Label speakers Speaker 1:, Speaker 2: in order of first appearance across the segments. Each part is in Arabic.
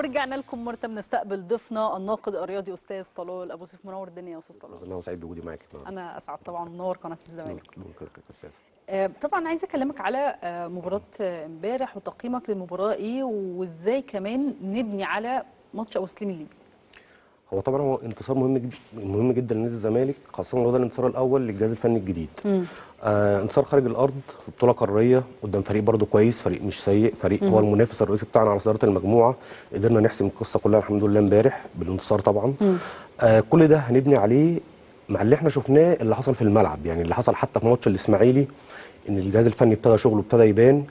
Speaker 1: ورجعنا لكم مرة بنستقبل ضيفنا الناقد الرياضي أستاذ طلال أبو سيف منور الدنيا يا أستاذ طلال.
Speaker 2: أنا سعيد بوجودي معاك.
Speaker 1: أنا أسعد طبعا منور قناه الزمالك.
Speaker 2: أستاذ.
Speaker 1: آه، طبعا عايزه أكلمك على آه، مباراة امبارح وتقييمك للمباراة إيه وإزاي كمان نبني على ماتش أبو سليم الليبي.
Speaker 2: هو طبعا هو انتصار مهم جدا مهم جدا لنادي الزمالك خاصة هو ده الانتصار الأول للجهاز الفني الجديد. آه انتصار خارج الأرض في بطوله قاريه قدام فريق برده كويس فريق مش سيء فريق هو المنافس الرئيسي بتاعنا على صداره المجموعة. قدرنا نحسم القصة كلها الحمد لله امبارح بالانتصار طبعا. آه كل ده هنبني عليه مع اللي إحنا شفناه اللي حصل في الملعب. يعني اللي حصل حتى في ماتش الإسماعيلي إن الجهاز الفني ابتدى شغله ابتدى يبان.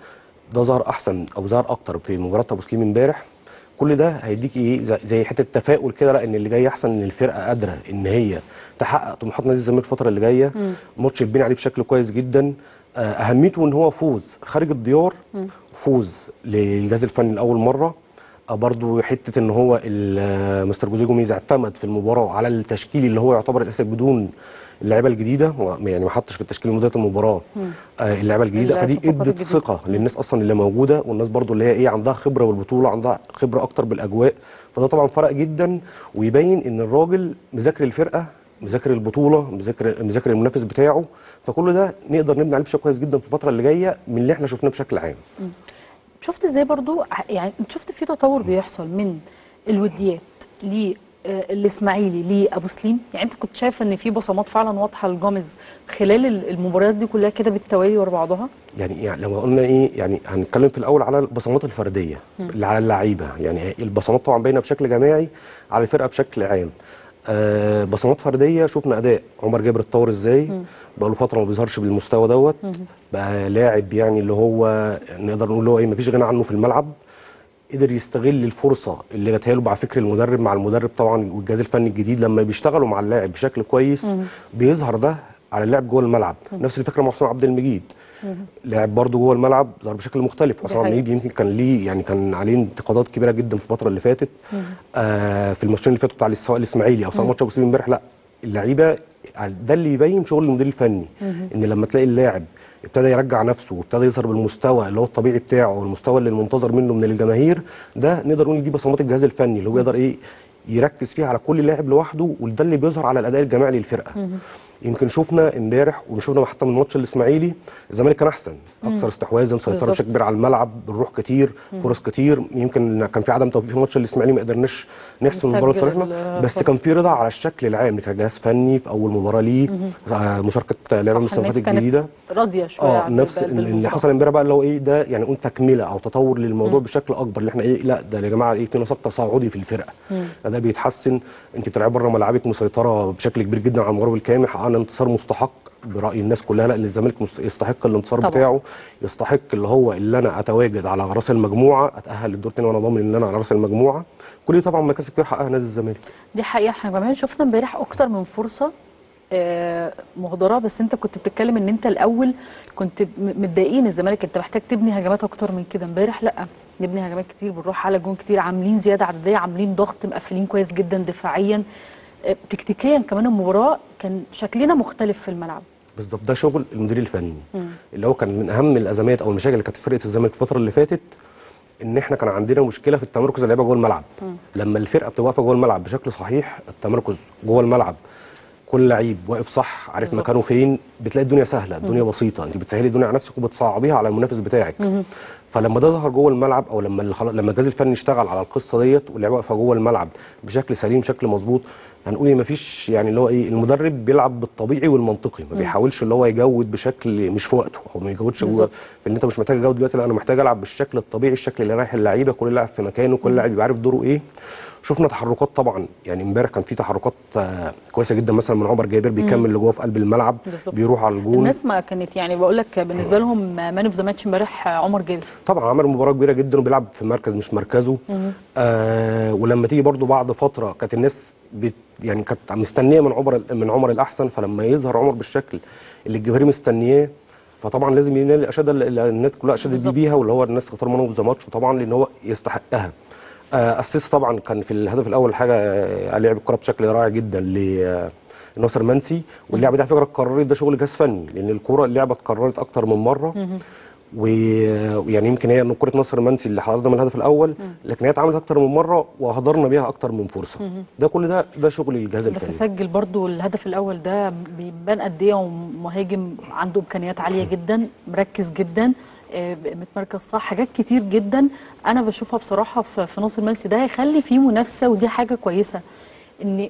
Speaker 2: ده ظهر أحسن أو ظهر أكتر في مباراة أبو سليم امبارح. كل ده هيديك إيه؟ زي- حتة تفاؤل كده لأ إن اللي جاي أحسن إن الفرقة قادرة إن هي تحقق طموحات نادي الزمالك الفترة اللي جاية. ماتش يتبني عليه بشكل كويس جدا. آه، أهميته إن هو فوز خارج الديار فوز للجهاز الفني لأول مرة. برضو حتة إن هو مستر جوزيه جوميز اعتمد في المباراة على التشكيل اللي هو يعتبر الأساسي بدون اللعيبة الجديدة يعني ما حطش في التشكيل مدير المباراة آه اللعيبة الجديدة. فدي ادت. ثقة للناس أصلا اللي موجودة والناس برضو اللي هي إيه عندها خبرة بالبطوله عندها خبرة أكتر بالأجواء. فده طبعا فرق جدا ويبين إن الراجل مذاكر الفرقة مذاكر البطولة مذاكر مذاكر المنافس بتاعه. فكل ده نقدر نبني عليه بشكل كويس جدا في الفترة اللي جاية من اللي إحنا شفناه بشكل عام.
Speaker 1: شفت إزاي برضو يعني شفت في تطور بيحصل من الوديات للاسماعيلي لابو سليم؟ يعني أنت كنت شايف إن في بصمات فعلا واضحة لجوميز خلال ال- المباريات دي كلها كده بالتوالي ورا بعضها
Speaker 2: يعني يعني لو قلنا إيه يعني هنتكلم في الأول على البصمات الفردية اللي على اللعيبة. يعني البصمات طبعا باينة بشكل جماعي على الفرقة بشكل عام. آه بصمات فردية شفنا أداء عمر جابر اتطور إزاي؟ بقى له فترة ما بيظهرش بالمستوى دوت. بقى لاعب يعني اللي هو نقدر نقول اللي هو إيه مفيش غنى عنه في الملعب. قدر يستغل الفرصة اللي جاتها له مع فكر المدرب مع المدرب طبعا والجهاز الفني الجديد لما بيشتغلوا مع اللاعب بشكل كويس بيظهر ده على اللاعب جوه الملعب. نفس الفكرة مع حسام عبد المجيد. لاعب برضه جوه الملعب ظهر بشكل مختلف.
Speaker 1: حقيقة.
Speaker 2: المجيد يمكن كان ليه يعني كان عليه انتقادات كبيرة جدا في الفترة اللي فاتت. آه في الماتشين اللي فاتوا بتاع سواء الإسماعيلي أو سواء ماتش أبو سليم امبارح لا اللعيبة ده اللي يبين شغل المدير الفني. إن لما تلاقي اللاعب ابتدى يرجع نفسه وابتدى يظهر بالمستوى اللي هو الطبيعي بتاعه والمستوى اللي المنتظر منه من الجماهير ده نقدر نقول دي بصمات الجهاز الفني اللي هو يقدر إيه يركز فيها على كل لاعب لوحده وده اللي بيظهر على الأداء الجماعي للفرقة. يمكن شفنا امبارح وشفنا حتى من ماتش الإسماعيلي الزمالك كان أحسن. أكثر استحواذا سيطره. بشكل كبير على الملعب بالروح كتير فرص كتير. يمكن كان في عدم توفيق في ماتش الإسماعيلي ما قدرناش نحسم
Speaker 1: المباراة
Speaker 2: لصالحنا بس. كان في رضا على الشكل العام. كجهاز فني في أول مباراة ليه مشاركة لعيبه
Speaker 1: كانت الجديدة. راضية
Speaker 2: شوية
Speaker 1: آه
Speaker 2: نفس اللي. حصل امبارح بقى اللي هو إيه ده يعني نقول تكملة أو تطور للموضوع بشكل أكبر. اللي إحنا إيه لا ده يا جماعة إيه في نسق تصاعدي في الفرقة. ده بيتحسن. أنت بتلعب بره ملعبك مسيطرة بشكل كبير جدا على المغرب الكامل حققنا انتصار مستحق برأي الناس كلها لا ان الزمالك يستحق الانتصار
Speaker 1: طبعا.
Speaker 2: بتاعه يستحق اللي هو اللي أنا أتواجد على رأس المجموعة أتأهل للدور الثاني وأنا ضامن إن أنا على رأس المجموعة. كل دي طبعا مكاسب كتير حققها نادي الزمالك.
Speaker 1: دي حقيقة إحنا كمان شفنا امبارح أكتر من فرصة آه، مهدرة. بس أنت كنت بتتكلم إن أنت الأول كنت متضايقين الزمالك أنت محتاج تبني هجمات أكتر من كده. امبارح لأ نبني هجمات كتير بنروح على جون كتير عاملين زيادة عددية عاملين ضغط مقفلين كويس جدا دفاعيا. تكتيكيا كمان المباراة كان شكلنا مختلف في الملعب.
Speaker 2: بالظبط ده شغل المدير الفني. اللي هو كان من أهم الأزمات أو المشاكل اللي كانت في فرقة الزمالك الفترة اللي فاتت إن إحنا كان عندنا مشكلة في التمركز اللعيبه جوه الملعب. لما الفرقة بتبقى واقفة جوه الملعب بشكل صحيح التمركز جوه الملعب كل لعيب واقف صح عارف. مكانه فين بتلاقي الدنيا سهلة الدنيا بسيطة. أنت بتسهلي الدنيا على نفسك وبتصعبيها على المنافس بتاعك. فلما ده ظهر جوه الملعب أو لما لما الجهاز الفني اشتغل على القصة ديت واللعيبه واقفة جوه الملعب بشكل سليم بشكل مظبوط هنقول ما فيش يعني اللي هو إيه المدرب بيلعب بالطبيعي والمنطقي ما بيحاولش اللي هو يجود بشكل مش في وقته أو ما يجودش جوه. في إن أنت مش محتاج اجود دلوقتي لأ أنا محتاج ألعب بالشكل الطبيعي الشكل اللي رايح اللعيبة كل لاعب في مكانه كل لاعب يبقى عارف دوره إيه. شفنا تحركات طبعا يعني إمبارح كان في تحركات آه، كويسة جدا مثلا من عمر جابر بيكمل لجوه في قلب الملعب
Speaker 1: بالظبط.
Speaker 2: بيروح على الجول
Speaker 1: الناس ما كانت يعني بقول لك بالنسبة لهم man of the match إمبارح عمر جابر.
Speaker 2: طبعا عمل مباراة كبيرة جدا وبيلعب في مركز مش مركزه. آه ولما تيجي برضو بعد فترة كانت الناس بت يعني كانت مستنية من عمر من عمر الأحسن فلما يظهر عمر بالشكل اللي الجماهير مستنياه فطبعا لازم ينال الأشادة اللي الناس كلها أشادت بيه. بيها واللي هو الناس تختار man of the match وطبعا لأن هو يستحقها. آه assist طبعا كان في الهدف الأول حاجة آه، لعب الكرة بشكل رائع جدا ل آه، ناصر منسي. واللعبه دي على فكرة اتكررت ده شغل جهاز فني لأن الكوره اللعبة اتكررت أكتر من مرة. ويعني يمكن هي إن كرة نصر منسي اللي حصلنا من الهدف الأول لكن هي اتعملت أكتر من مرة وهدرنا بيها أكتر من فرصة. ده كل ده ده شغل الجهاز
Speaker 1: بس
Speaker 2: الفني.
Speaker 1: سجل برضو الهدف الأول ده بيبان قد إيه هو مهاجم عنده إمكانيات عالية جدا مركز جدا آه، متمركز صح حاجات كتير جدا. أنا بشوفها بصراحة في في ناصر منسي ده هيخلي فيه منافسة ودي حاجة كويسة. إن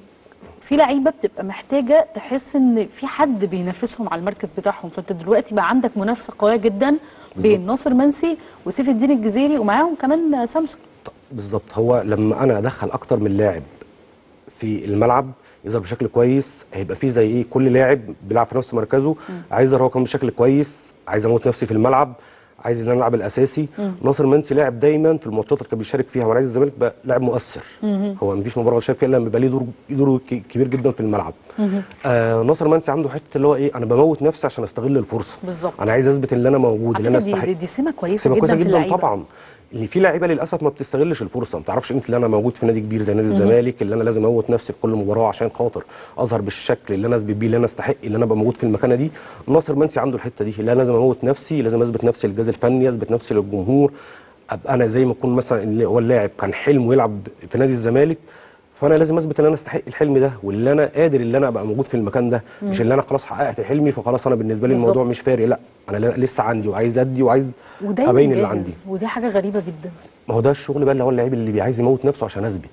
Speaker 1: في لعيبة بتبقى محتاجة تحس إن في حد بينافسهم على المركز بتاعهم. فأنت دلوقتي بقى عندك منافسة قوية جدا بين ناصر منسي وسيف الدين الجزيري ومعاهم كمان سامسون
Speaker 2: بالظبط. هو لما أنا أدخل أكتر من لاعب في الملعب يظهر بشكل كويس هيبقى فيه زي إيه كل لاعب بيلعب في نفس مركزه عايز هو كمان بشكل كويس عايز أموت نفسي في الملعب. عايز ان أنا ألعب الأساسي. ناصر منسي لاعب دايما في الماتشات اللي كان بيشارك فيها مع نادي الزمالك بقى لاعب مؤثر. هو مفيش مباراة بيشارك فيها إلا لما يبقى ليه دور دور ك- كبير جدا في الملعب. آه ناصر منسي عنده حتة اللي هو إيه أنا بموت نفسي عشان أستغل الفرصة.
Speaker 1: بالظبط.
Speaker 2: أنا عايز أثبت إن أنا موجود إن أنا
Speaker 1: أستحق. دي, دي سمة كويسة
Speaker 2: سمة
Speaker 1: جدا,
Speaker 2: كويسه
Speaker 1: في
Speaker 2: جدا
Speaker 1: اللعيبة.
Speaker 2: طبعا. اللي في لعيبة للأسف ما بتستغلش الفرصة. ما تعرفش قيمة اللي أنا موجود في نادي كبير زي نادي الزمالك اللي أنا لازم أموت نفسي في كل مباراة عشان خاطر أظهر بالشكل اللي أنا أثبت بيه اللي أنا أستحق اللي أنا أبقى موجود في المكانة دي. ناصر منسي عنده الحتة دي اللي أنا لازم أموت نفسي لازم أثبت نفسي للجهاز الفني أثبت نفسي للجمهور أبقى أنا زي ما أكون مثلا هو اللاعب كان حلمه يلعب في نادي الزمالك. فأنا لازم أثبت إن أنا أستحق الحلم ده واللي أنا قادر اللي أنا أبقى موجود في المكان ده. مش اللي أنا خلاص حققت حلمي فخلاص أنا بالنسبة لي الموضوع. مش فارق لا أنا لسه عندي وعايز أدي وعايز أبين اللي عندي.
Speaker 1: ودي حاجة غريبة جدا.
Speaker 2: ما هو ده الشغل بقى اللي هو اللعيب اللي بيعايز يموت نفسه عشان أثبت.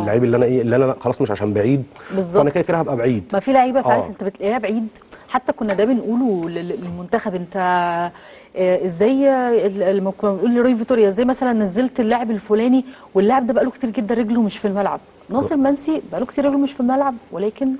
Speaker 2: اللعيب اللي أنا إيه اللي أنا خلاص مش عشان بعيد
Speaker 1: بالظبط.
Speaker 2: فأنا كده كده هبقى بعيد.
Speaker 1: ما في لعيبة فعلا
Speaker 2: آه.
Speaker 1: أنت بتلاقيها بعيد. حتى كنا ده بنقوله لل- للمنتخب انت آه، إزاي ال- لما كنا بنقول لروي فيتوريا إزاي مثلا نزلت اللاعب الفلاني واللاعب ده بقاله كتير جدا رجله مش في الملعب. ناصر منسي بقاله كتير رجله مش في الملعب ولكن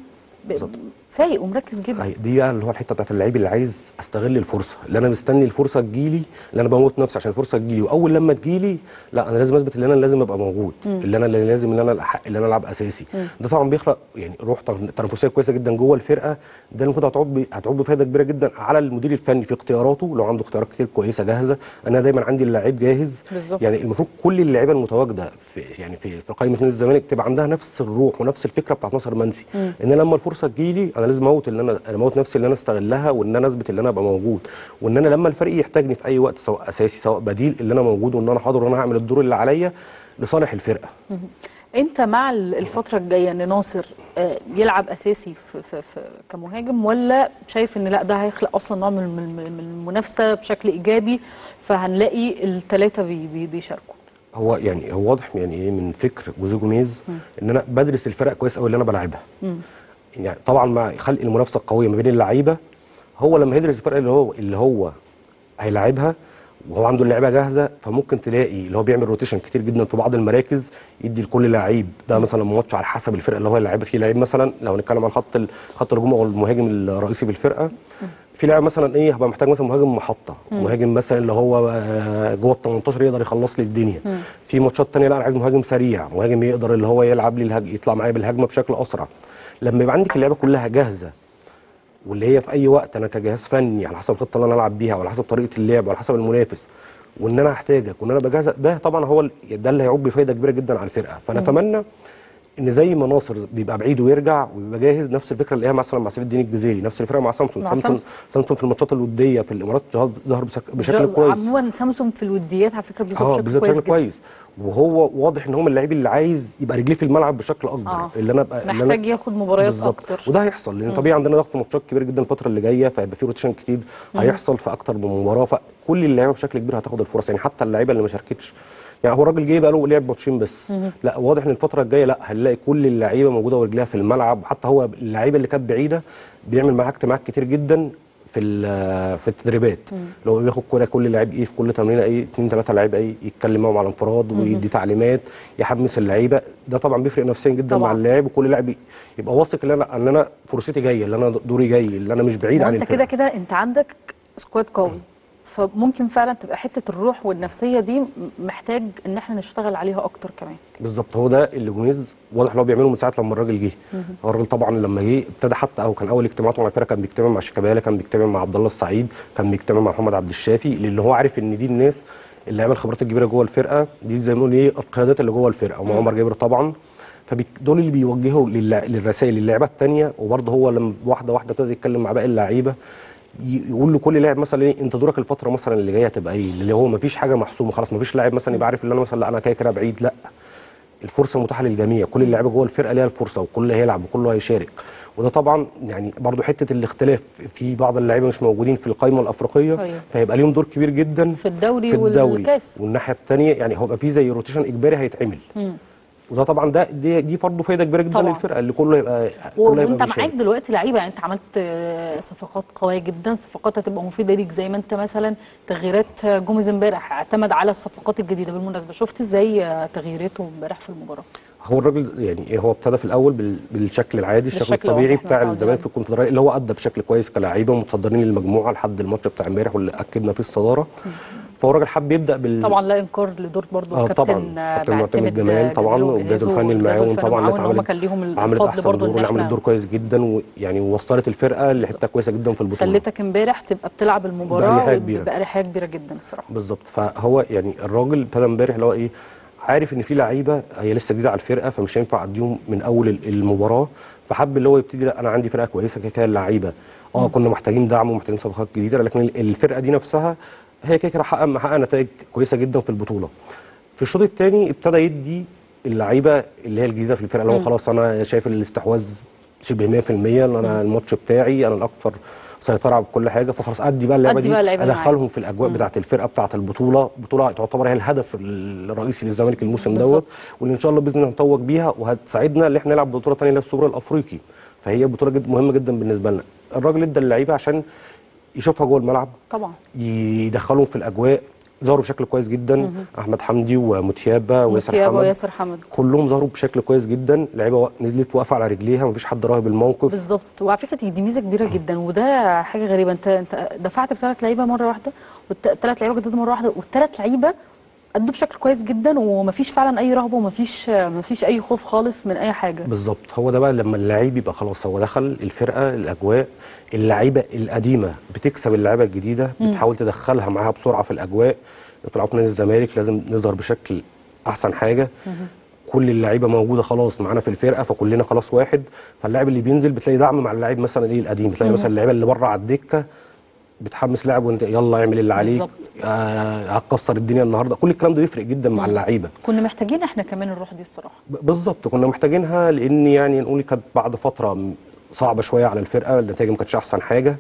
Speaker 1: فايق ومركز جدا.
Speaker 2: دي بقى اللي هو الحتة بتاعت اللعيب اللي عايز أستغل الفرصة اللي أنا مستني الفرصة تجيلي اللي أنا بموت نفسي عشان الفرصة تجيلي. وأول لما تجيلي لا أنا لازم أثبت إن أنا لازم أبقى موجود اللي أنا اللي لازم إن أنا الحق اللي أنا ألعب أساسي. ده طبعا بيخلق يعني روح تن- تنافسية كويسة جدا جوه الفرقة. ده المفروض هتعود هتعود بفائده كبيرة جدا على المدير الفني في اختياراته لو عنده اختيارات كتير كويسة جاهزة. أنا دايما عندي اللعيب جاهز.
Speaker 1: بالظبط.
Speaker 2: يعني المفروض كل اللعيبة المتواجدة في يعني في في قائمة نادي الزمالك تبقى عندها نفس الروح ونفس الفكرة بتاعت ناصر منسي. إن لما الفرصة تجيلي أنا لازم أموت اللي أنا أنا أموت نفسي اللي أنا استغلها وان أنا اثبت اللي أنا ابقى موجود. وان أنا لما الفريق يحتاجني في اي وقت سواء أساسي سواء بديل اللي أنا موجود وان أنا حاضر وأنا هعمل الدور اللي عليا لصالح الفرقة.
Speaker 1: انت مع ال- الفترة الجاية ان ناصر آه، يلعب أساسي في, في, في كمهاجم ولا شايف ان لا ده هيخلق أصلا نوع من من- من من المنافسة بشكل إيجابي فهنلاقي الثلاثه بي بي بيشاركوا؟
Speaker 2: هو يعني هو واضح يعني إيه من فكر جوزيه جوميز إن أنا بدرس الفرق كويس قوي اللي أنا بلعبها. يعني طبعا مع خلق المنافسة القوية ما بين اللعيبة هو لما يدرس الفرق اللي هو اللي هو هيلاعبها وهو عنده اللعيبة جاهزة فممكن تلاقي اللي هو بيعمل روتيشن كتير جدا في بعض المراكز يدي لكل لعيب. ده مثلا ماتش على حسب الفرقة اللي هو هيلاعبها. فيه لعيب مثلا لو هنتكلم عن خط خط الهجوم أو المهاجم الرئيسي في الفرقة في لاعب مثلا إيه هبقى محتاج مثلا مهاجم محطة مهاجم مثلا اللي هو آه، جوه ال 18 يقدر يخلص لي الدنيا. في ماتشات تانية لا أنا عايز مهاجم سريع مهاجم يقدر اللي هو يلعب لي الهج... يطلع معايا بالهجمة بشكل أسرع. لما يبقى عندك اللعيبه كلها جاهزة واللي هي في أي وقت أنا كجهاز فني على حسب الخطة اللي أنا ألعب بيها وعلى حسب طريقة اللعب وعلى حسب المنافس وإن أنا هحتاجك وإن أنا بجهز ده طبعا هو ده اللي هيعود بفايده كبيرة جدا على الفرقة. فنتمنى إن زي ما ناصر بيبقى بعيد ويرجع ويبقى جاهز نفس الفكرة اللي هي مثلا مع سيف الدين الجزيري نفس الفكرة مع سامسون
Speaker 1: مع
Speaker 2: سامسون
Speaker 1: سامسون.
Speaker 2: سامسون في الماتشات الودية في الإمارات ظهر- ظهر بشك- بشكل كويس.
Speaker 1: عموما سامسون في الوديات على فكرة بيظهر
Speaker 2: آه
Speaker 1: بشكل كويس
Speaker 2: كويس. وهو واضح إن هو من اللعيب اللي عايز يبقى رجليه في الملعب بشكل أكبر
Speaker 1: آه.
Speaker 2: اللي أنا ابقى اللي أنا-
Speaker 1: محتاج ياخد مباريات أكتر.
Speaker 2: وده هيحصل لأن طبيعي عندنا ضغط ماتشات كبير جدا الفترة اللي جاية فهيبقى في rotation كتير هيحصل في أكتر من مباراة فكل اللعيبة بشكل كبير هتاخد الفرص. يعني حتى اللعيبة اللي ما شاركتش يعني هو الراجل جه بقى له لعب ماتشين بس. لا واضح إن الفترة الجاية لا هنلاقي كل اللعيبة موجودة ورجليها في الملعب. حتى هو اللعيبه اللي كانت بعيدة بيعمل معاها اجتماعات كتير جدا في في التدريبات. لو بياخد كورة كل لعيب إيه في كل تمرينة إيه اثنين ثلاثة لعيبه إيه يتكلم معاهم على انفراد ويدي تعليمات يحمس اللعيبة. ده طبعا بيفرق نفسيا جدا
Speaker 1: طبعاً.
Speaker 2: مع اللاعب وكل لاعب يبقى واثق ان أنا ان أنا فرصتي جاية اللي أنا دوري جاي اللي أنا مش بعيد عن
Speaker 1: وانت
Speaker 2: الفرقة.
Speaker 1: كده كده انت عندك squad قوي. فممكن فعلا تبقى حتة الروح والنفسية دي محتاج إن إحنا نشتغل عليها أكتر كمان.
Speaker 2: بالظبط هو ده اللي جوميز واضح إن هو بيعمله من ساعة لما الراجل جه. هو الراجل طبعا لما جه ابتدى حتى أو كان أول اجتماعاته مع الفرقة كان بيجتمع مع شيكابالا كان بيجتمع مع عبد الله السعيد كان بيجتمع مع محمد عبد الشافي لأن هو عارف إن دي الناس اللي عمل الخبرات الكبيره جوه الفرقة دي زي ما بنقول إيه القيادات اللي جوه الفرقة ومع عمر جابر طبعا. فدول اللي بيوجهوا للرسائل للاعيبه الثانية وبرضه هو لما واحدة واحدة ابتدى يتكلم مع باقي اللعيبة يقول لكل لاعب مثلا إيه أنت دورك الفترة مثلا اللي جاية هتبقى إيه؟ اللي هو ما فيش حاجة محسومة خلاص ما فيش لاعب مثلا يبقى عارف إن أنا مثلا لا أنا كده كده بعيد لا. الفرصة متاحة للجميع. كل اللعيبة جوه الفرقة ليها الفرصة وكل هيلعب وكله هيشارك. وده طبعا يعني برضو حتة الاختلاف في بعض اللعيبه مش موجودين في القائمة الأفريقية
Speaker 1: أيوة.
Speaker 2: فهيبقى ليهم دور كبير جدا
Speaker 1: في الدوري
Speaker 2: في الدوري.
Speaker 1: والكاس.
Speaker 2: والناحية الثانية يعني هيبقى في زي rotation إجباري هيتعمل. وده طبعا ده دي, دي برضه فايدة كبيرة جدا
Speaker 1: طبعا.
Speaker 2: للفرقة اللي كله هيبقى
Speaker 1: و-
Speaker 2: كله
Speaker 1: وانت. معاك دلوقتي لعيبة يعني انت عملت آه، صفقات قوية جدا صفقات هتبقى مفيدة ليك زي ما انت مثلا تغييرات آه، جوميز امبارح اعتمد على الصفقات الجديدة بالمناسبة شفت إزاي آه، تغييراته امبارح في المباراة
Speaker 2: هو الراجل يعني إيه هو ابتدى في الأول بال- بالشكل العادي الشكل الطبيعي بتاع الزمالك في. الكونفدرالية اللي هو أدى بشكل كويس كلاعيبة ومتصدرين للمجموعة لحد الماتش بتاع امبارح واللي أكدنا فيه الصدارة فهو الراجل حب يبدأ بال
Speaker 1: طبعا لا انكار لدور برضو
Speaker 2: آه
Speaker 1: الكابتن
Speaker 2: طبعا.
Speaker 1: آه،
Speaker 2: كابتن معتمد
Speaker 1: معتمد
Speaker 2: جمال طبعا والجهاز الفني المعاون طبعا الناس عملت
Speaker 1: كان ليهم
Speaker 2: عملت
Speaker 1: أحسن
Speaker 2: دور عملت دور كويس جدا ويعني ووصلت الفرقة لحتة كويسة جدا في البطولة.
Speaker 1: خليتك امبارح تبقى بتلعب المباراة.
Speaker 2: بأريحية كبيرة.
Speaker 1: جدا الصراحة.
Speaker 2: بالظبط. فهو يعني الراجل ابتدى امبارح اللي هو إيه عارف إن في لعيبة هي لسه جديدة على الفرقة فمش هينفع أديهم من أول ال- المباراة. فحب اللي هو يبتدي لأ أنا عندي فرقة كويسة كده كده اللعيبة. آه كنا محتاجين دعم ومحتاجين صفقات جديدة لكن ال- الفرقة دي نفسها هي كده كده حقق محقق نتائج كويسة جدا في البطولة. في الشوط الثاني ابتدى يدي اللعيبة اللي هي الجديدة في الفرقة اللي هو خلاص أنا شايف الاستحواذ شبه 100% إن أنا الماتش بتاعي أنا الأكثر سيطرة على كل حاجة. فخلاص
Speaker 1: أدي بقى اللعبة دي.
Speaker 2: أدخلهم في الأجواء بتاعة الفرقة بتاعة البطولة. بطولة تعتبر هي الهدف الرئيسي للزمالك الموسم. دوت واللي إن شاء الله بإذن الله نتوج بيها وهتساعدنا إن إحنا نلعب بطولة ثانية اللي السوبر الأفريقي. فهي بطولة جد مهمة جدا بالنسبة لنا. الراجل إدى اللعيبة عشان يشوفها جوه الملعب.
Speaker 1: طبعا.
Speaker 2: يدخلهم في الأجواء. ظهروا بشكل كويس جدا. أحمد حمدي ومتيابة وياسر حمد.
Speaker 1: وياسر حمد.
Speaker 2: كلهم ظهروا بشكل كويس جدا. لعيبة نزلت واقفة على رجليها. مفيش حد راهب الموقف.
Speaker 1: بالظبط. وعلى فكرة دي ميزة كبيرة جدا. وده حاجة غريبة. انت انت دفعت بثلاث لعيبة مرة واحدة والثلاث لعيبة جداد مرة واحدة والثلاث لعيبة ادوا بشكل كويس جدا ومفيش فعلا أي رهبة ومفيش مفيش أي خوف خالص من أي حاجة.
Speaker 2: بالظبط هو ده بقى لما اللعيب يبقى خلاص هو دخل الفرقة الأجواء اللعيبة القديمة بتكسب اللعيبة الجديدة بتحاول تدخلها معاها بسرعة في الأجواء. طلعوا في نادي الزمالك لازم نظهر بشكل أحسن حاجة. كل اللعيبة موجودة خلاص معانا في الفرقة فكلنا خلاص واحد. فاللاعب اللي بينزل بتلاقي دعم مع اللاعب مثلا إيه القديم؟ بتلاقي مثلا اللعيبة اللي بره على الدكة بتحمس لاعب وانت يلا اعمل اللي عليك.
Speaker 1: بالظبط.
Speaker 2: آه هتكسر الدنيا النهارده. كل الكلام ده بيفرق جدا مع اللعيبة.
Speaker 1: كنا محتاجين إحنا كمان الروح دي
Speaker 2: الصراحة. بالظبط كنا محتاجينها لأن يعني نقول كانت بعد فترة صعبة شوية على الفرقة النتائج ما كانتش أحسن حاجة.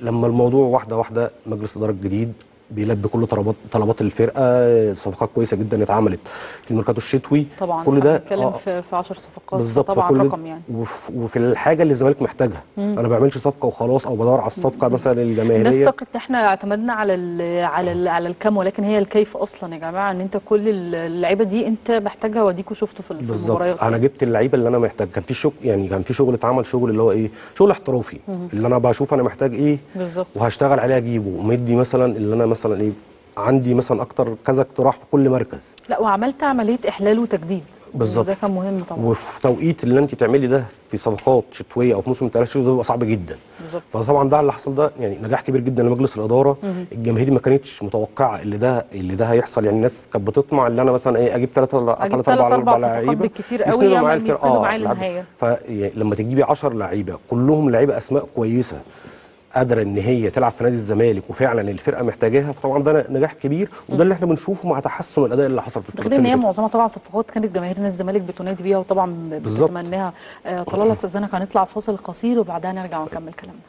Speaker 2: لما الموضوع واحدة واحدة مجلس إدارة جديد بيلبي كل طلبات طلبات الفرقة صفقات كويسة جدا اتعملت. في الميركاتو الشتوي
Speaker 1: طبعا
Speaker 2: كل ده
Speaker 1: بنتكلم
Speaker 2: آه،
Speaker 1: في في 10 صفقات
Speaker 2: بالظبط
Speaker 1: طبعا رقم يعني.
Speaker 2: وف- وفي الحاجة اللي الزمالك محتاجها. أنا ما بعملش صفقة وخلاص أو بدور على الصفقة مثلا
Speaker 1: الناس
Speaker 2: الجماهيريه
Speaker 1: فكرت إن إحنا اعتمدنا على ال على ال على الكم ولكن هي الكيف أصلا يا جماعة إن أنت كل اللعيبة دي أنت محتاجها واديكوا شفتوا في في
Speaker 2: بالظبط.
Speaker 1: المباريات
Speaker 2: أنا
Speaker 1: يعني.
Speaker 2: جبت اللعيبة اللي أنا محتاج. كان في شغل يعني كان في شغل اتعمل شغل اللي هو إيه؟ شغل احترافي. اللي أنا بشوف أنا محتاج إيه؟
Speaker 1: بالظبط.
Speaker 2: وهشتغل عليه أجيبه. ومدي مثلا اللي أنا مثلا إيه عندي مثلا أكتر كذا اقتراح في كل مركز.
Speaker 1: لا وعملت عملية إحلال وتجديد.
Speaker 2: بالظبط.
Speaker 1: وده كان مهم طبعا.
Speaker 2: وفي توقيت اللي أنت تعملي ده في صفقات شتوية أو في موسم التلات شتوي ده بيبقى صعب جدا.
Speaker 1: بالظبط.
Speaker 2: فطبعا ده اللي حصل ده يعني نجاح كبير جدا لمجلس الإدارة. الجماهير ما كانتش متوقعة اللي ده اللي ده هيحصل. يعني الناس كانت بتطمع إن أنا مثلا إيه أجيب ثلاثة
Speaker 1: أجيب
Speaker 2: ثلاث
Speaker 1: ثلاث أربع
Speaker 2: لعيبة.
Speaker 1: بالكتير قوي يعمل. يسندوا
Speaker 2: آه،
Speaker 1: معايا
Speaker 2: لعب-
Speaker 1: للنهاية.
Speaker 2: فلما تجيبي 10 لعيبة كلهم لعيبة أسماء كويسة. قادرة إن هي تلعب في نادي الزمالك وفعلا الفرقة محتاجاها فطبعا ده نجاح كبير وده اللي إحنا بنشوفه مع تحسن الأداء اللي حصل في
Speaker 1: غير
Speaker 2: الفترة
Speaker 1: إن هي. معظمها طبعا صفقات كانت جماهير نادي الزمالك بتنادي بيها وطبعا. بتتمناها آه طلال استاذنك هنطلع فاصل قصير وبعدها نرجع ونكمل كلامنا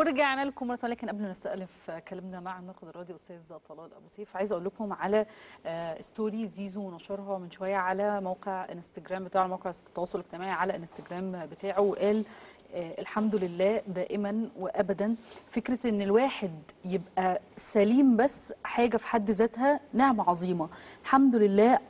Speaker 1: ورجعنا لكم مرة ثانية، لكن قبل ما نستألف كلامنا مع الناقد الرياضي أستاذ طلال أبو سيف عايزه أقول لكم على آه، ستوري زيزو نشرها من شوية على موقع انستجرام بتاعه موقع التواصل الاجتماعي على انستجرام بتاعه وقال آه، الحمد لله دائما وابدا. فكرة إن الواحد يبقى سليم بس حاجة في حد ذاتها نعمة عظيمة. الحمد لله آه،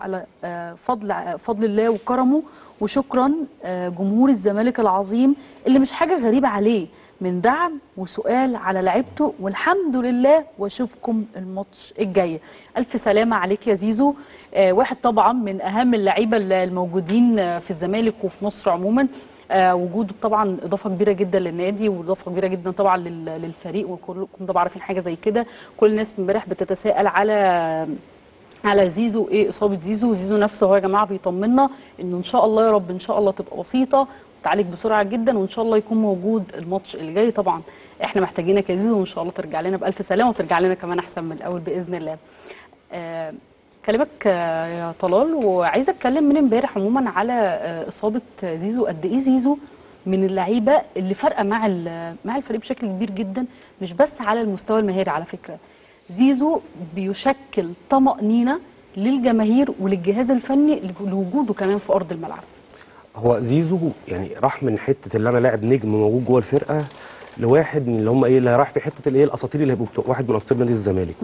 Speaker 1: على آه، فضل آه، فضل الله وكرمه. وشكرا آه، جمهور الزمالك العظيم اللي مش حاجة غريبة عليه. من دعم وسؤال على لعيبته والحمد لله وأشوفكم الماتش الجاي. ألف سلامة عليك يا زيزو. آه، واحد طبعا من أهم اللعيبة الموجودين آه، في الزمالك وفي مصر عموما. آه، وجوده طبعا إضافة كبيرة جدا للنادي وإضافة كبيرة جدا طبعا لل- للفريق وكلكم طبعا عارفين حاجة زي كده. كل الناس امبارح بتتساءل على على زيزو. إيه إصابة زيزو. زيزو نفسه هو يا جماعة بيطمنا إنه إن شاء الله يا رب إن شاء الله تبقى بسيطه تعالج بسرعة جدا وإن شاء الله يكون موجود الماتش اللي جاي. طبعا إحنا محتاجينك يا زيزو وإن شاء الله ترجع لنا بألف سلامة وترجع لنا كمان أحسن من الأول بإذن الله. آه، كلامك آه، يا طلال وعايزه أتكلم من امبارح عموما على آه، إصابة زيزو. قد إيه زيزو من اللعيبة اللي فارقة مع مع الفريق بشكل كبير جدا مش بس على المستوى المهاري على فكرة. زيزو بيشكل طمأنينة للجماهير وللجهاز الفني لوجوده كمان في أرض الملعب.
Speaker 2: هو زيزو يعني راح من حتة اللي أنا لاعب نجم موجود جوه الفرقة لواحد من اللي هم إيه اللي راح في حتة اللي هي الأساطير اللي هيبقوا واحد من أساطير نادي الزمالك.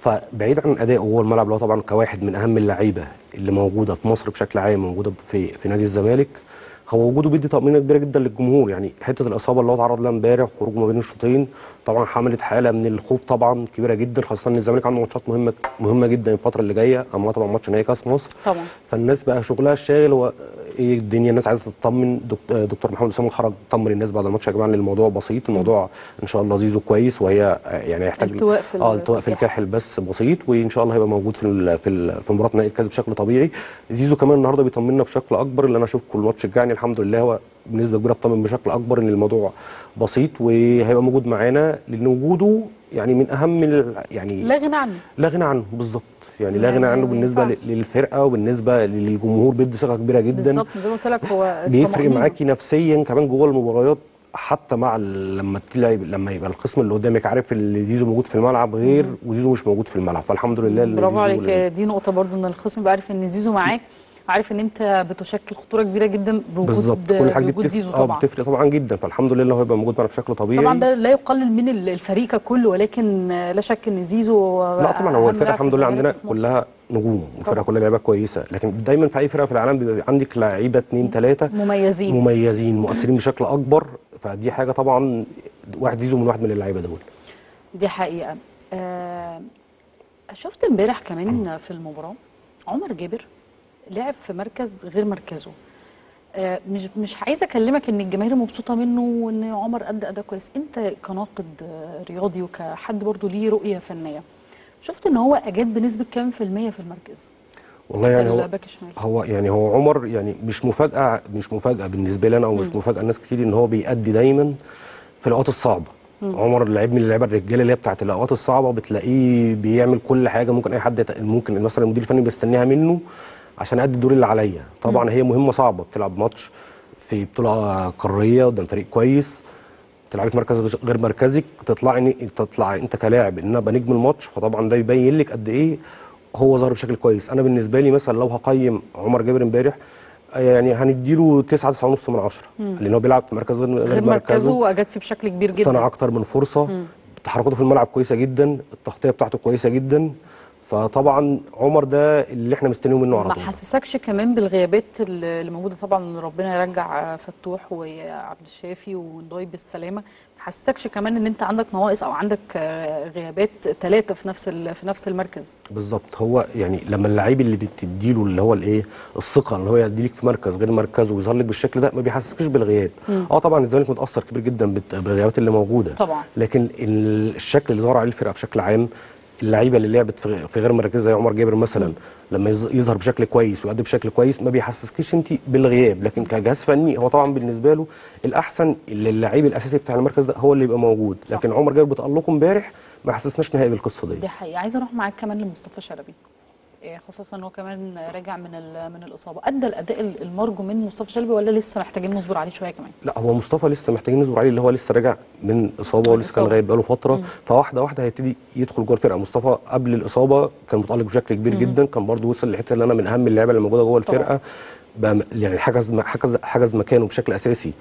Speaker 2: فبعيد عن ادائه جوه الملعب اللي هو طبعا كواحد من أهم اللعيبة اللي موجودة في مصر بشكل عام موجودة في في نادي الزمالك هو وجوده بيدي طمأنينة كبيرة جدا للجمهور. يعني حتة الإصابة اللي هو اتعرض لها امبارح خروجه ما بين الشوطين طبعا حملت حالة من الخوف طبعا كبيرة جدا خاصة إن الزمالك عنده ماتشات مهمة مهمة جدا الفترة اللي جاية أما طبعا ماتش نهائي كأس مصر
Speaker 1: طبعا.
Speaker 2: فالناس بقى شغلها الشاغل هو إيه الدنيا الناس عايزة تطمن. دك- دكتور محمد اسامه خرج طمن الناس بعد الماتش. يا جماعة ان الموضوع بسيط. الموضوع إن شاء الله زيزو كويس وهي يعني هيحتاج
Speaker 1: التواء في
Speaker 2: آه التواء في
Speaker 1: الكاحل.
Speaker 2: بس بسيط وإن شاء الله هيبقى موجود في ال في ال في مباراة نهائي الكاس بشكل طبيعي. زيزو كمان النهارده بيطمنا بشكل أكبر اللي أنا أشوفكم الماتش الجاي. الحمد لله هو بنسبة كبيرة اطمن بشكل أكبر إن الموضوع بسيط وهيبقى موجود معانا لأن وجوده يعني من أهم يعني
Speaker 1: لا غنى عنه.
Speaker 2: لا غنى عنه بالظبط. يعني لا
Speaker 1: يعني
Speaker 2: غنى عنه
Speaker 1: ما
Speaker 2: بالنسبة للفرقة وبالنسبة للجمهور بيدي ثقة كبيرة جدا.
Speaker 1: بالظبط زي ما قلت لك هو
Speaker 2: بيفرق. معاكي نفسيا كمان جوه المباريات حتى مع لما تلعب لما يبقى الخصم اللي قدامك عارف ان زيزو موجود في الملعب غير وزيزو مش موجود في الملعب. فالحمد لله
Speaker 1: برافو عليك. دي نقطة برضو إن الخصم بيبقى عارف إن زيزو معاك. عارف إن أنت بتشكل خطورة كبيرة جدا بوجود
Speaker 2: بالظبط. كل حاجة دي بتفرق.
Speaker 1: زيزو
Speaker 2: آه
Speaker 1: طبعا.
Speaker 2: بتفرق طبعا جدا. فالحمد لله هو هيبقى موجود معانا بشكل طبيعي.
Speaker 1: طبعا ده لا يقلل من ال- الفريق ككل ولكن لا شك إن زيزو
Speaker 2: لا طبعا هو
Speaker 1: الفرقة
Speaker 2: الحمد لله عندنا. كلها نجوم
Speaker 1: والفرقة.
Speaker 2: كلها لعيبة كويسة. لكن دايما في أي فرقة في العالم بيبقى عندك لعيبة اثنين ثلاثة
Speaker 1: مميزين.
Speaker 2: مميزين مؤثرين بشكل أكبر. فدي حاجة طبعا واحد زيزو من واحد من اللعيبة دول.
Speaker 1: دي حقيقة. آه شفت امبارح كمان في المباراة عمر جابر؟ لعب في مركز غير مركزه. آه مش مش عايزة أكلمك إن الجماهير مبسوطة منه وإن عمر ادى أداء كويس. أنت كناقد آه، رياضي وكحد برضو ليه رؤية فنية شفت إن هو أجاد بنسبة كام في المية في المركز؟
Speaker 2: والله يعني هو هو يعني هو عمر يعني مش مفاجأة مش مفاجأة بالنسبة لي أنا أو مش مفاجأة لناس كتير إن هو بيأدي دايما في الأوقات الصعبة. عمر لعيب من اللعيبة الرجالة اللي هي بتاعت الأوقات الصعبة بتلاقيه بيعمل كل حاجة ممكن أي حد ممكن مثلا المدير الفني بيستناها منه. عشان أدي الدور اللي عليا. طبعا هي مهمة صعبة بتلعب ماتش في بطولة قارية قدام فريق كويس تلعبي في مركز غير مركزك تطلعي تطلع أنت كلاعب إن أنا ابقى نجم الماتش فطبعا ده يبين لك قد إيه هو ظهر بشكل كويس. أنا بالنسبة لي مثلا لو هقيم عمر جابر إمبارح آه، يعني هنديله 9 9 ونص من 10 لأن هو بيلعب في مركز غير,
Speaker 1: غير مركزه واجاد فيه بشكل كبير جدا.
Speaker 2: صنع أكتر من فرصة. تحركاته في الملعب كويسة جدا. التغطية بتاعته كويسة جدا. فطبعا عمر ده اللي إحنا مستنيين منه على
Speaker 1: ما
Speaker 2: طول.
Speaker 1: حسسكش كمان بالغيابات اللي موجودة طبعا ربنا يرجع فتوح وعبد الشافي ونضاي بالسلامة. ما حسسكش كمان إن أنت عندك نواقص أو عندك غيابات ثلاثة في نفس في نفس المركز؟
Speaker 2: بالظبط. هو يعني لما اللعيب اللي بتديله اللي هو الإيه الثقة اللي هو يديلك في مركز غير مركزه ويظهر لك بالشكل ده ما بيحسسكش بالغياب. آه طبعا الزمالك متأثر كبير جدا بالغيابات اللي موجودة.
Speaker 1: طبعا.
Speaker 2: لكن ال- الشكل اللي ظهر عليه الفرقة بشكل عام اللعيبة اللي لعبت في غير مركز زي عمر جابر مثلا لما يظ- يظهر بشكل كويس ويؤدي بشكل كويس ما بيحسسكيش انت بالغياب لكن كجهاز فني هو طبعا بالنسبة له الأحسن اللي اللعيب الأساسي بتاع المركز ده هو اللي يبقى موجود. لكن عمر جابر بتألقه امبارح ما حسسناش نهائي بالقصة دي.
Speaker 1: دي حقيقة. عايزة أروح معاك كمان لمصطفى شلبي. خاصة إن هو كمان راجع من من الإصابة، أدى الأداء ال- المرجو من مصطفى شلبي ولا لسه محتاجين نصبر عليه شوية كمان؟
Speaker 2: لا هو مصطفى لسه محتاجين نصبر عليه اللي هو لسه راجع من إصابة
Speaker 1: من
Speaker 2: ولسه كان
Speaker 1: إصابة.
Speaker 2: غايب بقاله فترة. فواحدة واحدة هيبتدي يدخل جوه الفرقة. مصطفى قبل الإصابة كان متألق بشكل كبير جدا. كان برضه وصل للحته اللي أنا من أهم اللعيبة اللي موجودة جوه
Speaker 1: طبعاً.
Speaker 2: الفرقه بقى يعني حجز حجز حجز مكانه بشكل أساسي.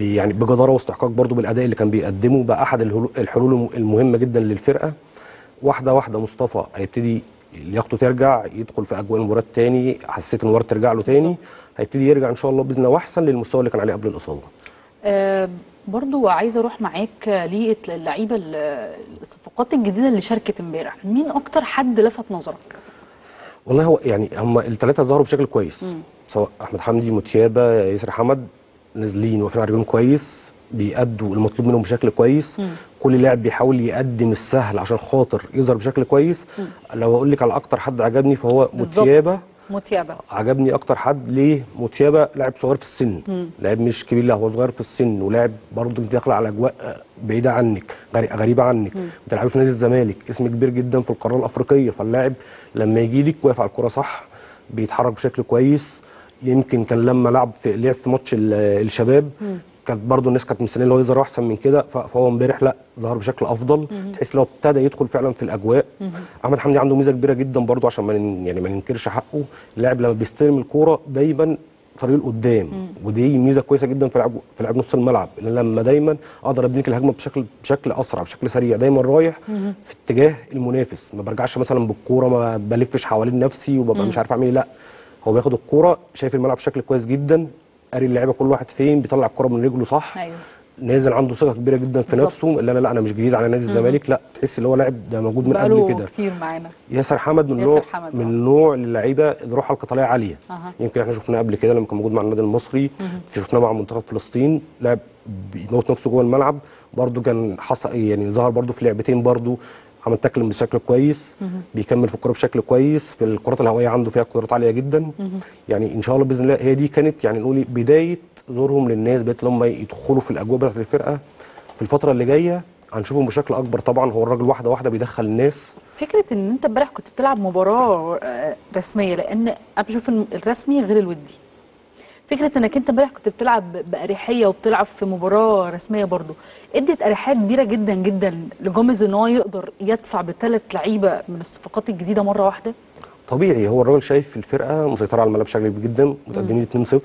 Speaker 2: يعني بجدارة واستحقاق برضه بالاداء اللي كان بيقدمه. بقى أحد الحلول الم- المهمة جدا للفرقة. واحدة واحدة مصطفى هيبتدي لياقته ترجع يدخل في أجواء المباراة تاني حسيت إن المباراة ترجع له تاني هيبتدي يرجع إن شاء الله بإذن الله وأحسن للمستوى اللي كان عليه قبل الإصابة.
Speaker 1: آه برضو عايزه أروح معاك للعيبه ال- الصفقات الجديدة اللي شاركت امبارح. مين أكتر حد لفت نظرك؟
Speaker 2: والله هو يعني هم الثلاثه ظهروا بشكل كويس. سواء أحمد حمدي متيابة ياسر حمد نازلين واقفين على رجلهم كويس. بيأدوا المطلوب منهم بشكل كويس. كل لاعب بيحاول يقدم السهل عشان خاطر يظهر بشكل كويس. لو أقول لك على أكتر حد عجبني فهو. موتيابا.
Speaker 1: متيابه
Speaker 2: عجبني أكتر حد ليه؟ موتيابا لاعب صغير في السن. لاعب مش كبير لا هو صغير في السن. ولاعب برضه داخل على أجواء بعيدة عنك غري- غريبة عنك. بتلعبي في نادي الزمالك اسم كبير جدا في القارة الأفريقية. فاللاعب لما يجي لك واقف على الكرة صح بيتحرك بشكل كويس. يمكن كان لما لعب في لعب في ماتش ال- الشباب. كانت برضه الناس كانت مستنية ان هو يظهر أحسن من كده فهو امبارح لا ظهر بشكل أفضل تحس إن هو ابتدى يدخل فعلا في الأجواء. أحمد حمدي عنده ميزة كبيرة جدا برضه عشان ما يعني ما ننكرش حقه اللاعب لما بيستلم الكورة دايما طريق لقدام ودي ميزة كويسة جدا في لعب في لعب نص الملعب لأن لما دايما أقدر ابنيك الهجمة بشكل بشكل أسرع بشكل سريع دايما رايح في اتجاه المنافس. ما برجعش مثلا بالكورة ما بلفش حوالين نفسي وببقى مش عارف أعمل إيه لا. هو بياخد الكورة شايف الملعب بشكل كويس جدا قاري اللعيبة كل واحد فين؟ بيطلع الكوره من رجله صح؟
Speaker 1: أيوه.
Speaker 2: نازل عنده ثقة كبيرة جدا في
Speaker 1: بالظبط.
Speaker 2: نفسه. اللي أنا لا أنا مش جديد على نادي الزمالك. لا تحس إن هو لاعب ده موجود من قبل كده.
Speaker 1: كتير معانا.
Speaker 2: ياسر حمد من
Speaker 1: ياسر
Speaker 2: نوع
Speaker 1: حمد،
Speaker 2: من
Speaker 1: آه.
Speaker 2: نوع اللعيبه الروح القتالية عالية.
Speaker 1: أها.
Speaker 2: يمكن إحنا شفناه قبل كده لما كان موجود مع النادي المصري. شفناه مع منتخب فلسطين. لاعب بيموت نفسه جوه الملعب. برده كان حصل يعني ظهر برده في لعبتين برده عمل تاكل بشكل كويس بيكمل في الكورة بشكل كويس في الكرات الهوائية عنده فيها قدرات عالية جدا. يعني إن شاء الله بإذن الله هي دي كانت يعني نقول إيه، بداية ظهورهم للناس بداية لما يدخلوا في الأجواء بتاعت الفرقة. في الفترة اللي جاية هنشوفهم بشكل أكبر. طبعا هو الراجل واحدة واحدة بيدخل الناس.
Speaker 1: فكرة إن أنت امبارح كنت بتلعب مباراة آه، رسمية لأن أنا بشوف الرسمي غير الودي. فكرة إنك أنت امبارح كنت بتلعب بأريحية وبتلعب في مباراة رسمية برضو إدت أريحية كبيرة جدا جدا لجوميز إن هو يقدر يدفع بثلاث لعيبة من الصفقات الجديدة مرة واحدة؟
Speaker 2: طبيعي هو الراجل شايف الفرقة مسيطرة على الملعب بشكل كبير جدا متقدمين 2-0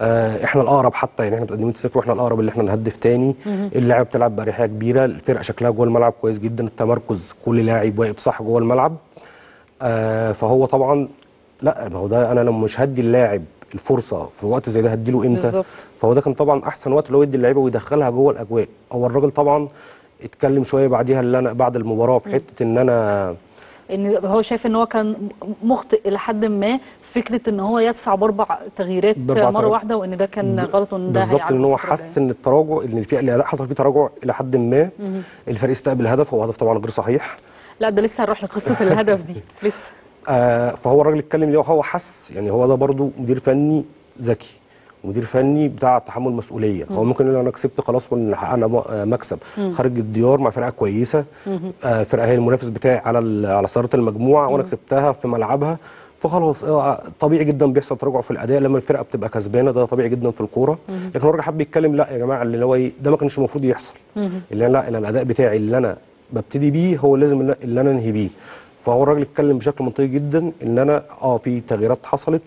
Speaker 2: آه إحنا الأقرب حتى يعني إحنا متقدمين 2-0 وإحنا الأقرب اللي إحنا نهدف تاني. اللاعب بتلعب بأريحية كبيرة الفرقة شكلها جوه الملعب كويس جدا التمركز كل لاعب واقف صح جوه الملعب. آه فهو طبعا لا ما هو ده أنا لما مش هدي اللاعب الفرصة في وقت زي ده هديله إمتى؟
Speaker 1: بالظبط.
Speaker 2: فهو ده كان طبعا أحسن وقت اللي هو يدي اللعيبة ويدخلها جوه الأجواء. هو الراجل طبعا اتكلم شوية بعديها اللي أنا بعد المباراة في حتة إن أنا
Speaker 1: إن هو شايف إن هو كان مخطئ إلى حد ما فكرة إن هو يدفع
Speaker 2: بأربع تغييرات
Speaker 1: مرة. واحدة وإن ده كان غلط وإن ده
Speaker 2: بالظبط إن هو حس. ان التراجع إن في حصل فيه تراجع إلى حد ما. الفريق استقبل هدف هو هدف طبعا غير صحيح.
Speaker 1: لا ده لسه هنروح لقصة الهدف دي لسه.
Speaker 2: آه فهو الراجل اتكلم ليه هو حس يعني هو ده برضو مدير فني ذكي مدير فني بتاع تحمل مسؤولية. هو ممكن يقول أنا كسبت خلاص وان حققنا آه، مكسب. خارج الديار مع فرقة كويسة. آه فرقة هي المنافس بتاعي على على صداره المجموعة وأنا كسبتها في ملعبها. فخلاص آه، طبيعي جدا بيحصل تراجع في الأداء لما الفرقة بتبقى كسبانة ده طبيعي جدا في الكورة. لكن الراجل حب يتكلم لا يا جماعة اللي هو إيه ده ما كانش المفروض يحصل. اللي لا الأداء بتاعي اللي أنا ببتدي بيه هو لازم اللي أنا أنهي بيه. فهو الراجل اتكلم بشكل منطقي جدا إن أنا آه في تغييرات حصلت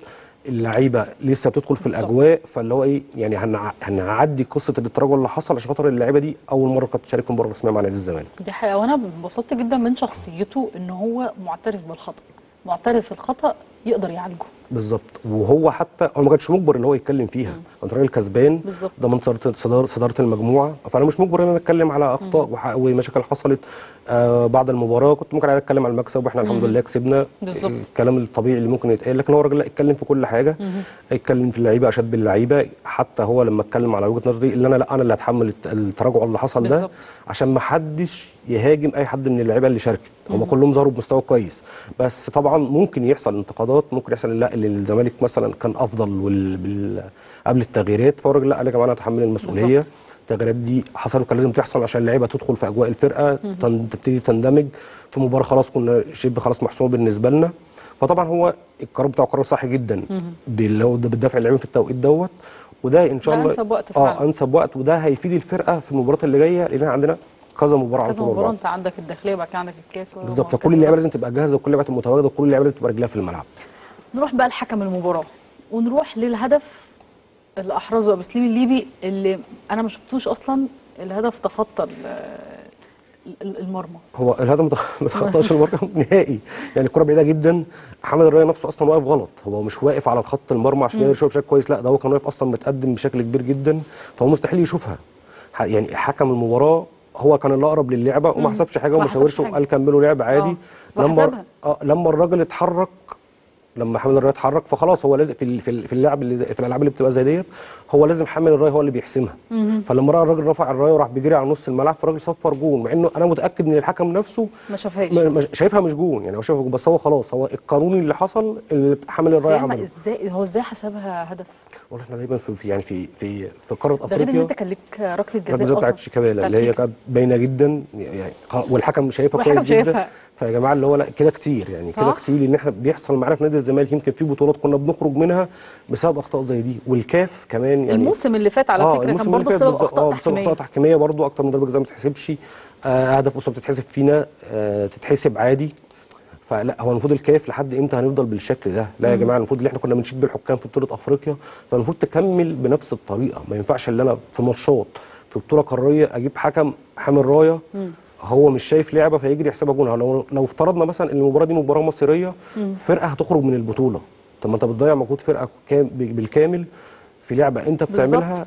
Speaker 2: اللعيبة لسه بتدخل في. الأجواء فاللي هو إيه يعني هنع- هنعدي قصة التراجع اللي حصل عشان خاطر اللعيبة دي أول مرة كانت تشارك مباراه رسميه مع نادي الزمالك.
Speaker 1: دي حقيقة. وأنا انبسطت جدا من شخصيته إن هو معترف بالخطأ. معترف الخطأ يقدر يعالجه.
Speaker 2: بالظبط. وهو حتى هو ما كانش مجبر إن هو يتكلم فيها. انت راجل كسبان
Speaker 1: بالظبط.
Speaker 2: ضمن صداره صدار صدارة المجموعة. فأنا مش مجبر إن أنا أتكلم على أخطاء ومشاكل حصلت آه بعد المباراة. كنت ممكن أتكلم على المكسب وإحنا الحمد لله كسبنا.
Speaker 1: بالظبط.
Speaker 2: الكلام الطبيعي اللي ممكن يتقال لكن هو الراجل لا اتكلم في كل حاجة. اتكلم في اللعيبة اشاد باللعيبة. حتى هو لما اتكلم على وجهة نظري اللي أنا لا أنا اللي هتحمل الت- التراجع اللي حصل ده
Speaker 1: بالظبط.
Speaker 2: عشان ما حدش يهاجم أي حد من اللعيبة اللي شاركت. هم كلهم ظهروا بمستوى كويس. بس طبعا ممكن يحصل انتقادات ممكن يحصل لا اللي الزمالك مثلا كان أفضل وال... قبل التغييرات فهو الراجل لا قال يا جماعة أنا هتحمل المسؤوليه. التغييرات دي حصلت كان لازم تحصل عشان اللعيبة تدخل في أجواء الفرقة. تبتدي تندمج. في مباراة خلاص كنا شبه خلاص محسومه بالنسبة لنا. فطبعا هو القرار بتاعه قرار صح جدا. باللي هو ده بالدفع اللعيبه في التوقيت دوت. وده إن شاء الله
Speaker 1: أنسب وقت
Speaker 2: آه
Speaker 1: فعلا.
Speaker 2: أنسب وقت. وده هيفيد الفرقة في المباريات اللي جاية لأن إحنا عندنا كذا مباراة على
Speaker 1: كذا
Speaker 2: بعض.
Speaker 1: أنت عندك الداخلية وبعد كده عندك الكاس
Speaker 2: بالظبط. فكل اللعيبة لازم تبقى جاهزة وكل اللعيبة متواجده وكل اللعيبه لازم تبقى رجلها في الملعب.
Speaker 1: نروح بقى لحكم المباراة. ونروح للهدف اللي احرزه ابو سليم الليبي اللي أنا ما شفتوش أصلا الهدف تخطى ال- ال- المرمى.
Speaker 2: هو الهدف ما تخ- ما تخطاش المرمى نهائي. يعني الكرة بعيدة جدا. حمد الرايه نفسه أصلا واقف غلط. هو مش واقف على الخط المرمى عشان يقدر يشوف بشكل كويس. لا ده هو كان واقف أصلا متقدم بشكل كبير جدا. فهو مستحيل يشوفها. يعني حكم المباراة. هو كان اللي اقرب للعبة وما حسبش حاجة
Speaker 1: ما
Speaker 2: وما شاورش. وقال كملوا لعب عادي.
Speaker 1: آه،
Speaker 2: لما. آه لما الراجل اتحرك لما حامل الرايه اتحرك فخلاص هو لازم في في ال- في اللعب اللي في الألعاب اللي بتبقى زي ديت هو لازم حامل الرايه هو اللي بيحسمها فلما رأى الراجل رفع الرايه وراح بيجري على نص الملعب فالراجل صفر جون مع إنه أنا متأكد إن الحكم نفسه
Speaker 1: ما شافهاش
Speaker 2: شايفها مش جون يعني هو شايفها بس هو خلاص هو القانوني اللي حصل اللي حامل الرايه عمله
Speaker 1: إزاي هو إزاي حسبها هدف
Speaker 2: والله إحنا دايما في يعني في في في قارة
Speaker 1: ده غير إن
Speaker 2: أفريقيا
Speaker 1: أنت كان ليك ركلة جزاء
Speaker 2: الجزاء بتاعت. شيكابالا اللي هي. كانت باينة جدا يعني والحكم شايفها كويس جدا. فيا جماعة اللي هو لا كده كتير يعني كده. كتير ان إحنا بيحصل معانا في نادي الزمالك يمكن في بطولات كنا بنخرج منها بسبب أخطاء زي دي. والكاف كمان يعني
Speaker 1: الموسم اللي فات على فكرة كان برضه بسبب أخطاء
Speaker 2: آه، بسبب
Speaker 1: تحكيمية.
Speaker 2: أخطاء تحكيمية برضه. أكتر من ضربه جزاء ما تتحسبش. آه، هدف أصلا بتتحسب فينا. آه، تتحسب عادي. فلا هو المفروض الكاف لحد إمتى هنفضل بالشكل ده؟ لا يا جماعة المفروض اللي إحنا كنا بنشيد بالحكام في بطولة أفريقيا فالمفروض تكمل بنفس الطريقة. ما ينفعش اللي أنا في ماتشات في بطولة قارية أجيب حكم حامل راية هو مش شايف لعبة فيجري يحسبها جون لو لو افترضنا مثلا إن المباراة دي مباراه مصيرية فرقة هتخرج من البطولة. طب ما أنت بتضيع مجهود فرقة كام بالكامل في لعبة
Speaker 1: أنت.
Speaker 2: بتعملها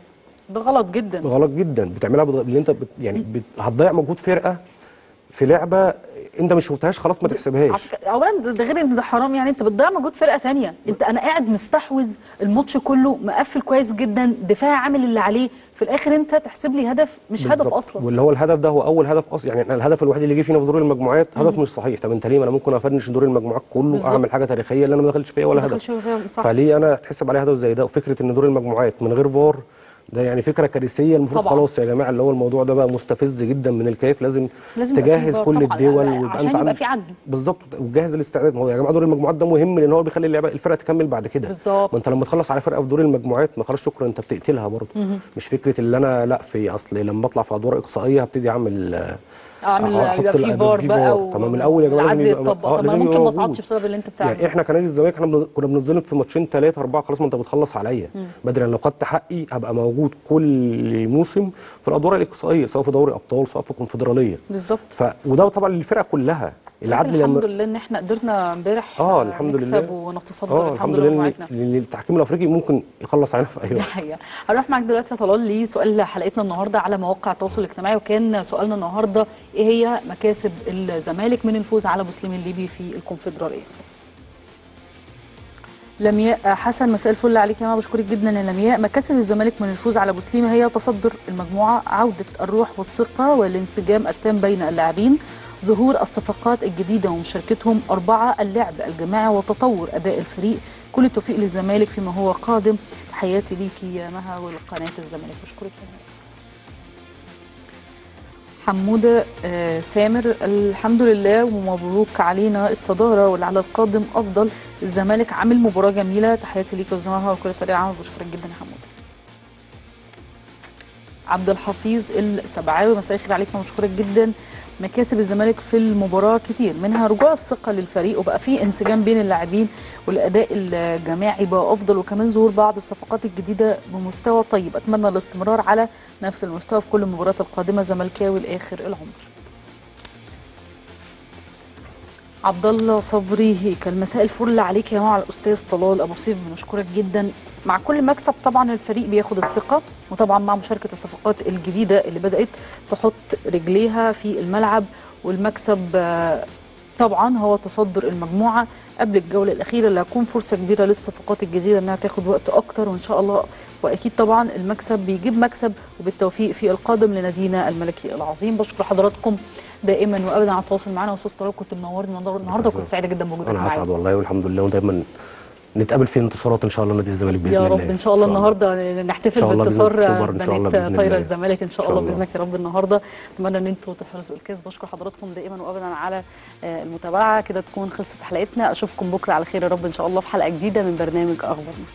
Speaker 1: ده غلط جدا.
Speaker 2: غلط جدا. بتعملها بض... اللي أنت بت... يعني بت... هتضيع مجهود فرقة في لعبة انت ما شفتهاش خلاص ما تحسبهاش.
Speaker 1: اولا ده- غير إن ده حرام يعني أنت بتضيع مجهود فرقة تانية. أنت أنا قاعد مستحوذ الماتش كله مقفل كويس جدا دفاع عامل اللي عليه. في الآخر أنت تحسب لي هدف مش هدف. أصلا.
Speaker 2: واللي هو الهدف ده هو أول هدف أصلا. يعني الهدف الوحيد اللي جه فينا في دور المجموعات هدف مش صحيح. طب أنت ليه ما أنا ممكن أفنش دور المجموعات كله
Speaker 1: بالظبط.
Speaker 2: أعمل حاجة تاريخية اللي أنا ما دخلش فيها ولا هدف؟
Speaker 1: فيها، صح.
Speaker 2: فليه أنا تحسب عليه هدف زي ده؟ وفكرة إن دور المجموعات من غير فار ده يعني فكرة كارثية المفروض
Speaker 1: طبعاً.
Speaker 2: خلاص يا جماعة اللي هو الموضوع ده بقى مستفز جدا من الكيف. لازم,
Speaker 1: لازم
Speaker 2: تجهز كل الدول ويبقى
Speaker 1: أنت
Speaker 2: عندك
Speaker 1: في عدل.
Speaker 2: بالظبط. وتجهز الاستعداد. ما هو يا جماعة دور المجموعات ده مهم لأن هو بيخلي اللعبة الفرقه تكمل بعد كده.
Speaker 1: بالظبط.
Speaker 2: ما أنت لما تخلص على فرقه في دور المجموعات ما خلاص شكرا أنت بتقتلها برضه. مش فكرة اللي أنا لأ في أصل لما أطلع في أدوار إقصائية هبتدي
Speaker 1: أعمل
Speaker 2: أعمل
Speaker 1: يبقى في فار بقى و...
Speaker 2: تمام من الأول يا جماعة لازم يبقى
Speaker 1: ما
Speaker 2: لازم
Speaker 1: ممكن ما. اصعدش بسبب اللي أنت بتعمله؟
Speaker 2: يعني إحنا كنادي الزمالك إحنا كنا بنتظلم في ماتشين ثلاثة أربعة خلاص ما أنت بتخلص عليا. بدل لو خدت حقي هبقى موجود كل موسم في الأدوار الاقصائيه سواء في دوري أبطال سواء في كونفدرالية.
Speaker 1: بالظبط.
Speaker 2: ف وده طبعا للفرقة كلها. العدل
Speaker 1: الحمد
Speaker 2: لما
Speaker 1: لله إن إحنا قدرنا امبارح
Speaker 2: آه
Speaker 1: آه،
Speaker 2: الحمد
Speaker 1: نكسب
Speaker 2: لله.
Speaker 1: ونتصدر
Speaker 2: آه الحمد لله لأن التحكيم الأفريقي ممكن يخلص علينا في
Speaker 1: أي
Speaker 2: وقت.
Speaker 1: حقيقة. هروح معاك دلوقتي يا طلال لسؤال حلقتنا النهارده على مواقع التواصل الاجتماعي وكان سؤالنا النهارده إيه هي مكاسب الزمالك من الفوز على مسلم الليبي في الكونفدرالية؟ لمياء حسن مساء الفل عليك يا جماعة بشكرك جدا يا لمياء. مكاسب الزمالك من الفوز على بوسليمه هي تصدر المجموعة عودة الروح والثقة والانسجام التام بين اللاعبين. ظهور الصفقات الجديده ومشاركتهم اربعه اللعب الجماعي وتطور اداء الفريق كل التوفيق للزمالك فيما هو قادم تحياتي ليكي يا مها والقناه الزمالك بشكرك. حمودة آه، سامر الحمد لله ومبروك علينا الصدارة واللي على القادم أفضل الزمالك عامل مباراة جميلة تحياتي ليك والزمالك وكل فريق العمل بشكرك جدا يا حمودة عبد الحفيظ السبعاوي مساء الخير عليكم بشكرك جدا مكاسب الزمالك في المباراة كتير منها رجوع الثقة للفريق وبقى في انسجام بين اللاعبين والأداء الجماعي بقى أفضل وكمان ظهور بعض الصفقات الجديدة بمستوى طيب. أتمنى الاستمرار على نفس المستوى في كل المباريات القادمة زملكاوي لآخر العمر. عبد الله صبري هيكل مساء الفل عليك يا مع الأستاذ طلال. أبو سيف بنشكرك جدا. مع كل مكسب طبعا الفريق بياخد الثقة وطبعا مع مشاركة الصفقات الجديدة اللي بدأت تحط رجليها في الملعب والمكسب آه، طبعا هو تصدر المجموعة. قبل الجولة الأخيرة اللي هتكون فرصة كبيرة للصفقات الجديدة إنها تاخد وقت أكتر وإن شاء الله وأكيد طبعا المكسب بيجيب مكسب وبالتوفيق في القادم لنادينا الملكي العظيم. بشكر حضراتكم دائما وابدا على التواصل معنا. واستاذ طلال كنت منورني النهارده وكنت سعيدة جدا بوجودك
Speaker 2: أنا
Speaker 1: معايا.
Speaker 2: اسعد والله والحمد لله. ودايما نتقابل في انتصارات إن شاء الله نادي الزمالك بإذن
Speaker 1: يا
Speaker 2: الله.
Speaker 1: رب إن شاء الله. النهارده نحتفل
Speaker 2: الله
Speaker 1: بانتصار
Speaker 2: الله
Speaker 1: بنات طايرة
Speaker 2: الله.
Speaker 1: الزمالك.
Speaker 2: إن شاء
Speaker 1: الله
Speaker 2: الله.
Speaker 1: بإذنك يا رب النهارده. أتمنى إن أنتوا تحرزوا الكاس. بشكر حضراتكم دائما وابدا على آه، المتابعة. كده تكون خلصت حلقتنا. أشوفكم بكرة على خير يا رب إن شاء الله في حلقة جديدة من برنامج أخبارنا.